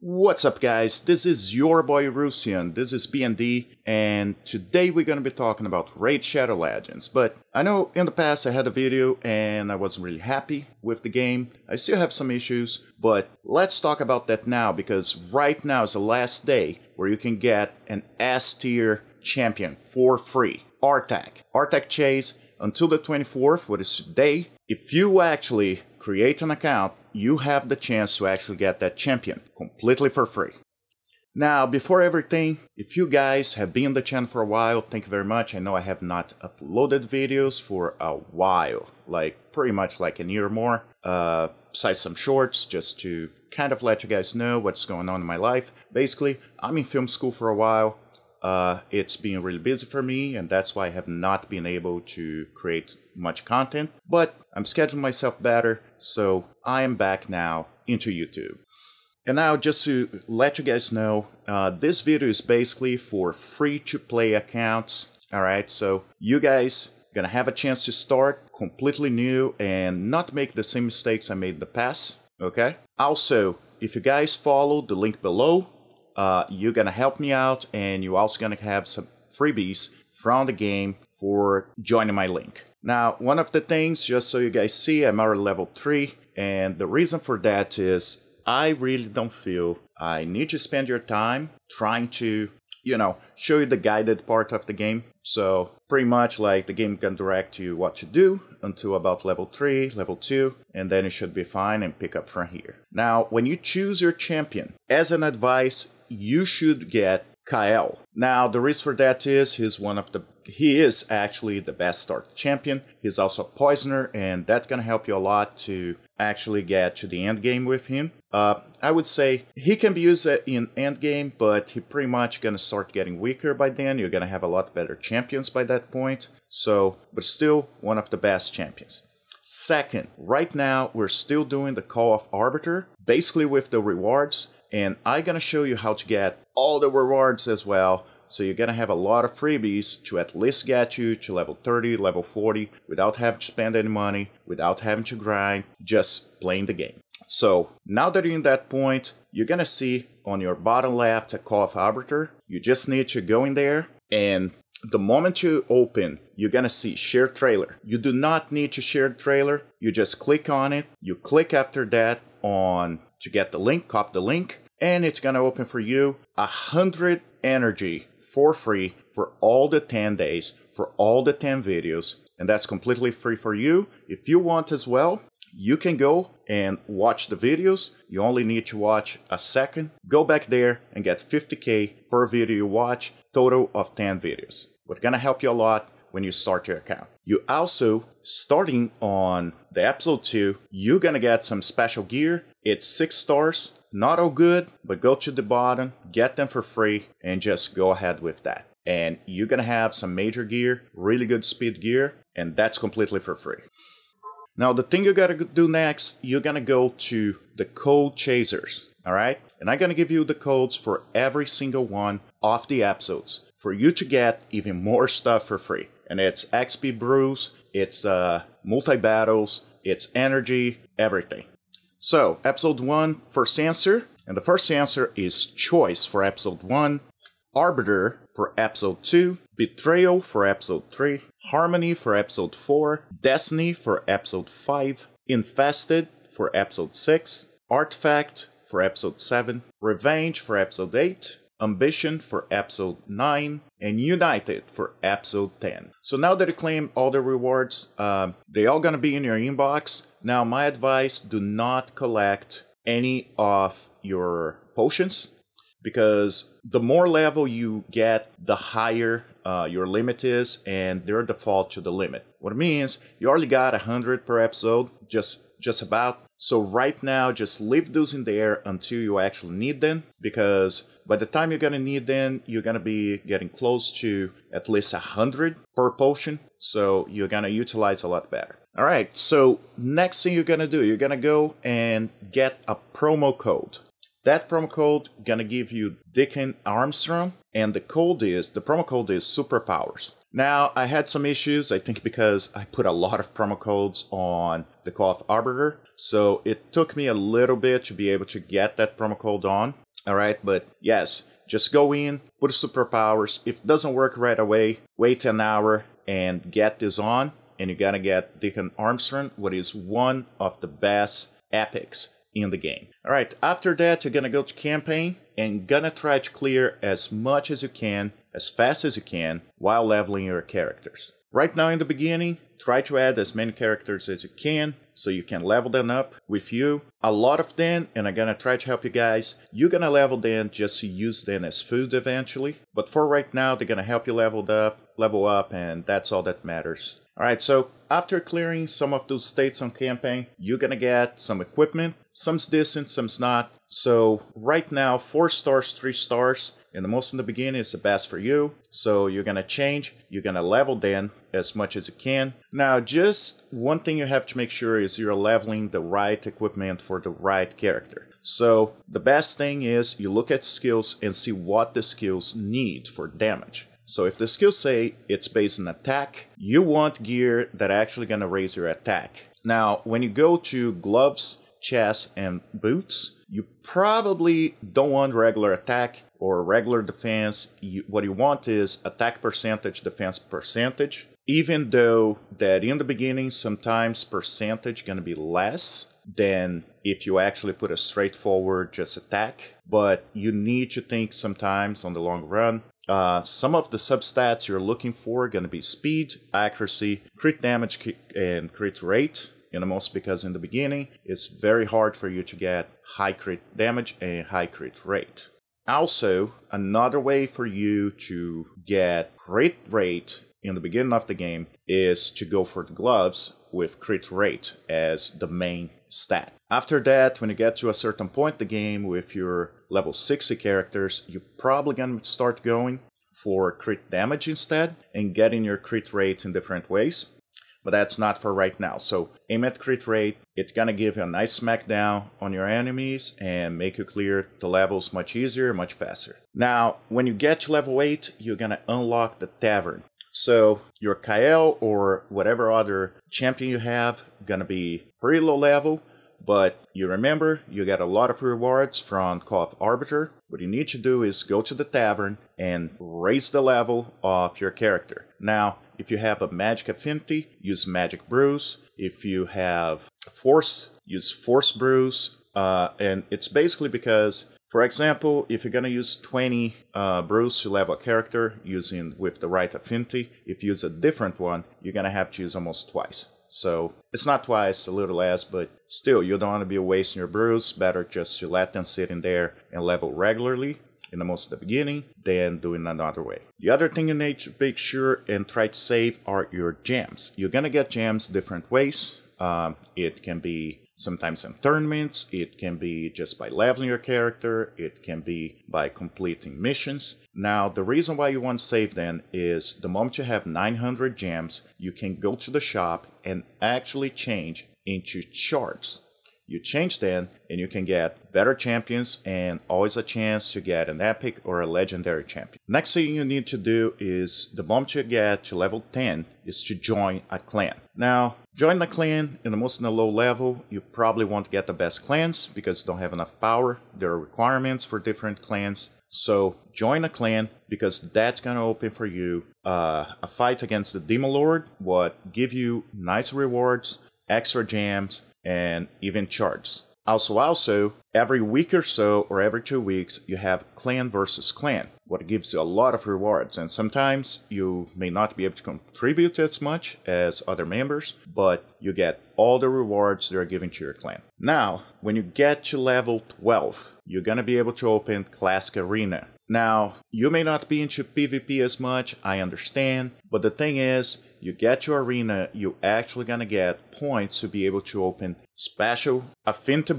What's up guys, this is your boy Rusian, this is BND, and today we're gonna be talking about Raid Shadow Legends. But I know in the past I had a video and I wasn't really happy with the game, I still have some issues, but let's talk about that now because right now is the last day where you can get an S tier champion for free, Artak. Artak Chase until the 24th, what is today. If you actually create an account, you have the chance to actually get that champion completely for free. Now, before everything, if you guys have been on the channel for a while, thank you very much. I know I have not uploaded videos for a while, like pretty much like a year or more, uh, besides some shorts, just to kind of let you guys know what's going on in my life. Basically, I'm in film school for a while, uh, it's been really busy for me, and that's why I have not been able to create much content. But I'm scheduling myself better, so I am back now into YouTube. And now, just to let you guys know, uh, this video is basically for free-to-play accounts. Alright, so you guys gonna have a chance to start completely new and not make the same mistakes I made in the past, okay? Also, if you guys follow the link below, uh, you're gonna help me out and you're also gonna have some freebies from the game for joining my link. Now, one of the things, just so you guys see, I'm already level 3, and the reason for that is I really don't feel I need to spend your time trying to, you know, show you the guided part of the game. So, pretty much like the game can direct you what to do until about level 3, level 2, and then you should be fine and pick up from here. Now, when you choose your champion, as an advice, you should get Kael. Now, the reason for that is he's one of the he is actually the best start champion. He's also a poisoner, and that's gonna help you a lot to actually get to the end game with him. Uh, I would say he can be used in end game, but he pretty much gonna start getting weaker by then. You're gonna have a lot better champions by that point. So, but still one of the best champions. Second, right now we're still doing the Call of Arbiter, basically with the rewards and I'm gonna show you how to get all the rewards as well. So you're gonna have a lot of freebies to at least get you to level 30, level 40 without having to spend any money, without having to grind, just playing the game. So now that you're in that point, you're gonna see on your bottom left a Call of Arbiter. You just need to go in there and the moment you open, you're gonna see share trailer. You do not need to share trailer. You just click on it. You click after that on to get the link, copy the link, and it's gonna open for you a hundred energy for free for all the 10 days, for all the 10 videos, and that's completely free for you. If you want as well, you can go and watch the videos. You only need to watch a second. Go back there and get 50k per video you watch, total of 10 videos. We're gonna help you a lot when you start your account. You also, starting on the episode 2, you're gonna get some special gear. It's 6 stars, not all good, but go to the bottom, get them for free, and just go ahead with that. And you're gonna have some major gear, really good speed gear, and that's completely for free. Now, the thing you gotta do next, you're gonna go to the code chasers, alright? And I'm gonna give you the codes for every single one of the episodes for you to get even more stuff for free and it's XP brews, it's uh, multi battles, it's energy, everything. So, episode one, first answer, and the first answer is choice for episode one, arbiter for episode two, betrayal for episode three, harmony for episode four, destiny for episode five, infested for episode six, artifact for episode seven, revenge for episode eight, Ambition for episode 9, and United for episode 10. So now that you claim all the rewards, uh, they all gonna be in your inbox. Now my advice, do not collect any of your potions because the more level you get, the higher uh, your limit is, and they're default to the limit. What it means, you already got 100 per episode, just just about. So right now, just leave those in there until you actually need them, because by the time you're gonna need them, you're gonna be getting close to at least a hundred per potion, so you're gonna utilize a lot better. Alright, so next thing you're gonna do, you're gonna go and get a promo code. That promo code gonna give you Deacon Armstrong, and the code is, the promo code is superpowers. Now, I had some issues, I think because I put a lot of promo codes on the of Arbiter, so it took me a little bit to be able to get that promo code on. Alright, but yes, just go in, put superpowers. If it doesn't work right away, wait an hour and get this on. And you're gonna get Deacon Armstrong, what is one of the best epics in the game. Alright, after that, you're gonna go to campaign and gonna try to clear as much as you can, as fast as you can, while leveling your characters. Right now in the beginning, try to add as many characters as you can so you can level them up with you. A lot of them, and I'm gonna try to help you guys, you're gonna level them just to use them as food eventually. But for right now, they're gonna help you level up, level up, and that's all that matters. Alright, so after clearing some of those states on campaign, you're gonna get some equipment. Some's decent, some's not. So right now, 4 stars, 3 stars, and the most in the beginning is the best for you. So you're gonna change, you're gonna level then as much as you can. Now just one thing you have to make sure is you're leveling the right equipment for the right character. So the best thing is you look at skills and see what the skills need for damage. So if the skills say it's based on attack, you want gear that actually gonna raise your attack. Now when you go to gloves, chest, and boots, you probably don't want regular attack or regular defense, you, what you want is attack percentage, defense percentage. Even though that in the beginning, sometimes percentage gonna be less than if you actually put a straightforward just attack. But you need to think sometimes on the long run. Uh, some of the substats you're looking for are gonna be speed, accuracy, crit damage, and crit rate you most because in the beginning it's very hard for you to get high crit damage and high crit rate. Also, another way for you to get crit rate in the beginning of the game is to go for the gloves with crit rate as the main stat. After that, when you get to a certain point in the game with your level 60 characters, you're probably gonna start going for crit damage instead and getting your crit rate in different ways but that's not for right now. So aim at crit rate, it's gonna give you a nice smackdown on your enemies and make you clear the levels much easier, much faster. Now, when you get to level 8, you're gonna unlock the Tavern. So your Kael or whatever other champion you have gonna be pretty low level, but you remember you get a lot of rewards from Call of Arbiter. What you need to do is go to the tavern and raise the level of your character. Now, if you have a magic affinity, use magic brews. If you have force, use force brews. Uh, and it's basically because, for example, if you're gonna use 20 uh, brews to level a character using with the right affinity, if you use a different one, you're gonna have to use almost twice. So it's not twice, a little less, but still, you don't want to be wasting your brews. Better just to let them sit in there and level regularly in the most of the beginning, then do doing another way. The other thing you need to make sure and try to save are your gems. You're gonna get gems different ways. Um, it can be sometimes in tournaments, it can be just by leveling your character, it can be by completing missions. Now, the reason why you want to save then is the moment you have 900 gems, you can go to the shop and actually change into shards you change then and you can get better champions and always a chance to get an epic or a legendary champion. Next thing you need to do is the moment you get to level 10 is to join a clan. Now, join a clan in the most in the low level, you probably won't get the best clans because don't have enough power. There are requirements for different clans. So join a clan because that's gonna open for you uh, a fight against the Demon Lord, what give you nice rewards, extra gems, and even shards. Also, also, every week or so, or every two weeks, you have clan versus clan, what gives you a lot of rewards. And sometimes you may not be able to contribute as much as other members, but you get all the rewards that are given to your clan. Now, when you get to level 12, you're gonna be able to open Classic Arena. Now, you may not be into PvP as much, I understand, but the thing is, you get your arena, you actually gonna get points to be able to open special affinity,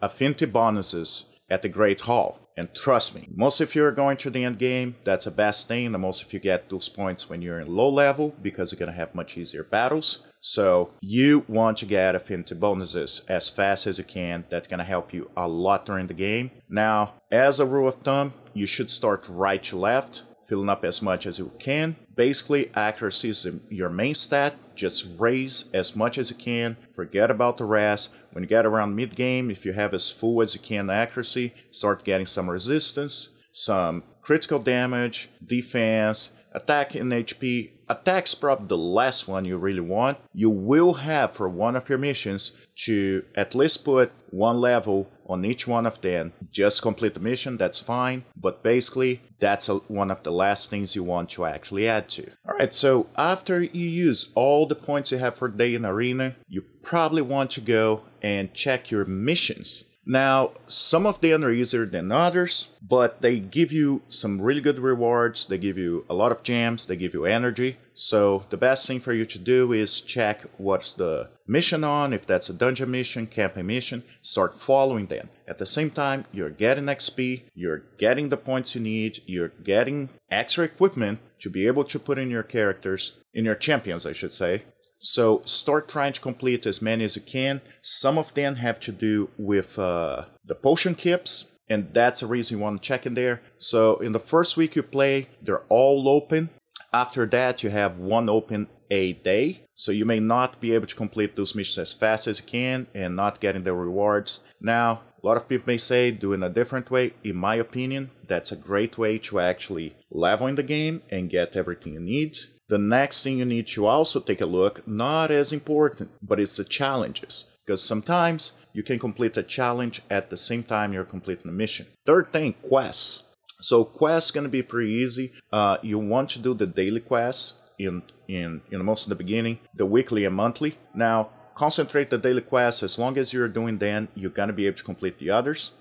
affinity bonuses at the Great Hall. And trust me, most of you are going to the end game, that's the best thing. The most of you get those points when you're in low level because you're gonna have much easier battles. So you want to get affinity bonuses as fast as you can. That's gonna help you a lot during the game. Now, as a rule of thumb, you should start right to left filling up as much as you can. Basically, accuracy is your main stat. Just raise as much as you can. Forget about the rest. When you get around mid game, if you have as full as you can accuracy, start getting some resistance, some critical damage, defense, attack in HP. Attack's probably the last one you really want. You will have for one of your missions to at least put one level on each one of them. Just complete the mission, that's fine. But basically, that's a, one of the last things you want to actually add to. Alright, so after you use all the points you have for day in Arena, you probably want to go and check your missions. Now, some of them are easier than others, but they give you some really good rewards. They give you a lot of gems, they give you energy. So, the best thing for you to do is check what's the mission on, if that's a dungeon mission, campaign mission, start following them. At the same time, you're getting XP, you're getting the points you need, you're getting extra equipment to be able to put in your characters, in your champions, I should say, so start trying to complete as many as you can. Some of them have to do with uh, the potion keeps, and that's the reason you want to check in there. So in the first week you play, they're all open. After that, you have one open a day. So you may not be able to complete those missions as fast as you can and not getting the rewards. Now, a lot of people may say do it a different way. In my opinion, that's a great way to actually level in the game and get everything you need. The next thing you need to also take a look, not as important, but it's the challenges. Because sometimes you can complete a challenge at the same time you're completing a mission. Third thing, quests. So quests gonna be pretty easy. Uh, you want to do the daily quests in in you know most in the beginning, the weekly and monthly. Now concentrate the daily quests as long as you're doing them, you're gonna be able to complete the others.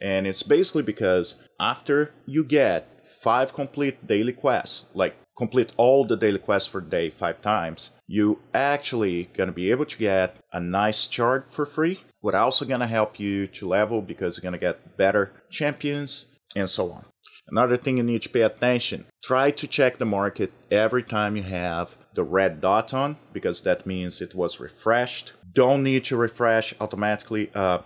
And it's basically because after you get five complete daily quests, like complete all the daily quests for the day five times, you actually gonna be able to get a nice shard for free. What also gonna help you to level because you're gonna get better champions and so on. Another thing you need to pay attention, try to check the market every time you have the red dot on because that means it was refreshed. Don't need to refresh automatically. Uh,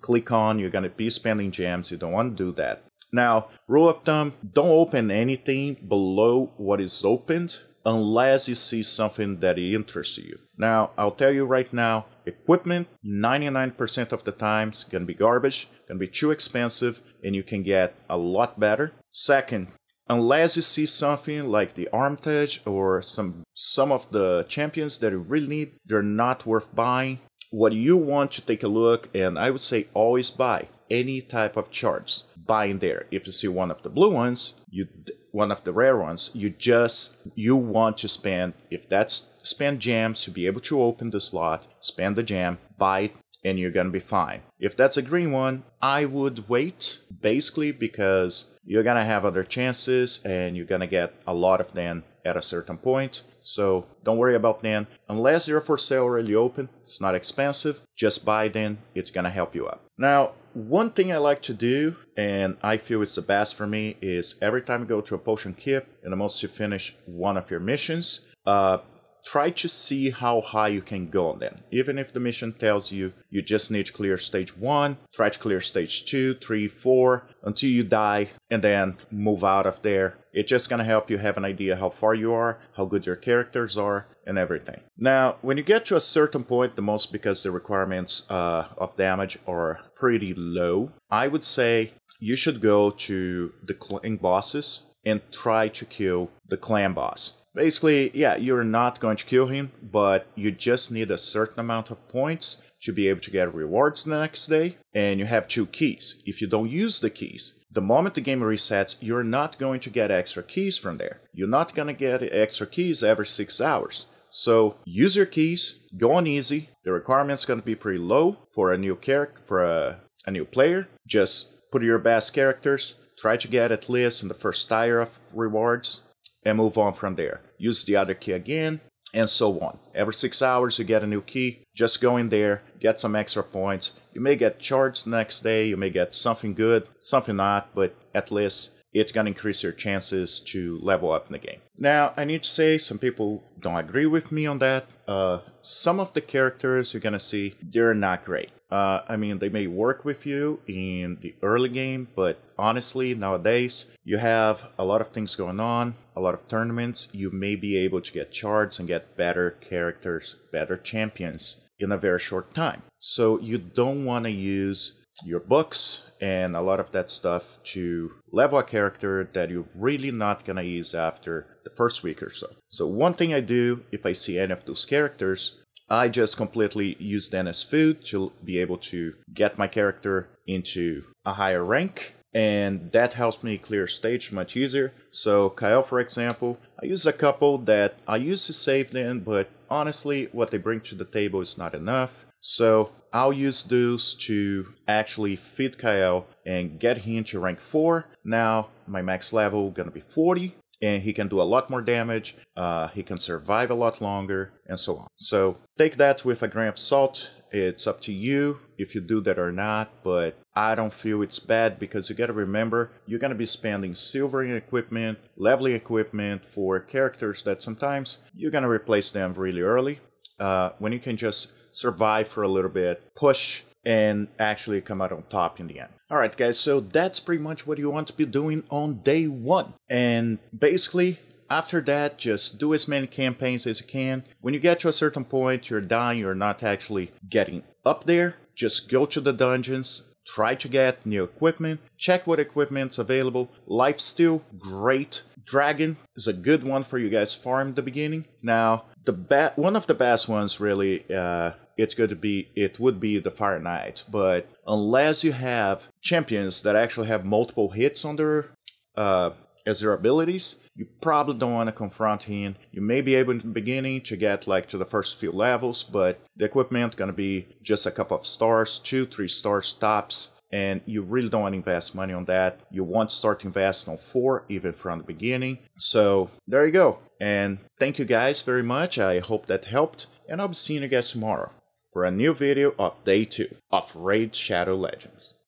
click on, you're gonna be spending gems, you don't want to do that. Now, rule of thumb, don't open anything below what is opened unless you see something that interests you. Now, I'll tell you right now, equipment 99% of the times can be garbage, can be too expensive, and you can get a lot better. Second, unless you see something like the Armitage or some some of the champions that you really need, they're not worth buying. What you want to take a look, and I would say always buy any type of shards buying there. If you see one of the blue ones, you one of the rare ones, you just you want to spend if that's spend gems to be able to open the slot, spend the gem, buy it, and you're gonna be fine. If that's a green one, I would wait basically because you're gonna have other chances and you're gonna get a lot of them at a certain point. So don't worry about them. Unless you're for sale already open, it's not expensive. Just buy them, it's gonna help you out. Now, one thing I like to do, and I feel it's the best for me, is every time you go to a potion keep, and once you finish one of your missions, uh, try to see how high you can go on them. Even if the mission tells you you just need to clear stage 1, try to clear stage two, three, four until you die, and then move out of there. It's just gonna help you have an idea how far you are, how good your characters are, and everything. Now, when you get to a certain point, the most because the requirements uh, of damage are pretty low, I would say you should go to the clan bosses and try to kill the clan boss. Basically, yeah, you're not going to kill him, but you just need a certain amount of points to be able to get rewards the next day, and you have two keys. If you don't use the keys, the moment the game resets, you're not going to get extra keys from there. You're not going to get extra keys every six hours. So use your keys, go on easy. The requirement's going to be pretty low for a new character, for a, a new player. Just put your best characters, try to get at least in the first tier of rewards, and move on from there. Use the other key again, and so on. Every six hours you get a new key. Just go in there, get some extra points. You may get charged the next day, you may get something good, something not, but at least it's to increase your chances to level up in the game. Now, I need to say some people don't agree with me on that. Uh, some of the characters you're to see, they're not great. Uh, I mean, they may work with you in the early game, but honestly, nowadays, you have a lot of things going on, a lot of tournaments. You may be able to get shards and get better characters, better champions in a very short time. So you don't want to use your books and a lot of that stuff to level a character that you're really not gonna use after the first week or so. So one thing I do if I see any of those characters, I just completely use them as food to be able to get my character into a higher rank and that helps me clear stage much easier. So Kael, for example, I use a couple that I used to save them, but honestly, what they bring to the table is not enough. So I'll use those to actually feed Kael and get him to rank 4. Now my max level gonna be 40 and he can do a lot more damage, uh, he can survive a lot longer, and so on. So take that with a grain of salt. It's up to you if you do that or not, but I don't feel it's bad because you gotta remember you're gonna be spending silvering equipment, leveling equipment for characters that sometimes you're gonna replace them really early. Uh, when you can just survive for a little bit, push, and actually come out on top in the end. Alright guys, so that's pretty much what you want to be doing on day one. And basically, after that, just do as many campaigns as you can. When you get to a certain point, you're dying, you're not actually getting up there, just go to the dungeons, try to get new equipment, check what equipment's available. Lifesteal, great. Dragon is a good one for you guys farm the beginning. Now, the one of the best ones really uh, it's going to be it would be the Fire Knight, but unless you have champions that actually have multiple hits on their uh, as their abilities, you probably don't want to confront him. You may be able in the beginning to get like to the first few levels, but the equipment gonna be just a couple of stars, two, three stars tops, and you really don't want to invest money on that. You want to start investing on four even from the beginning. So there you go. And thank you guys very much. I hope that helped, and I'll be seeing you guys tomorrow for a new video of day 2 of Raid Shadow Legends.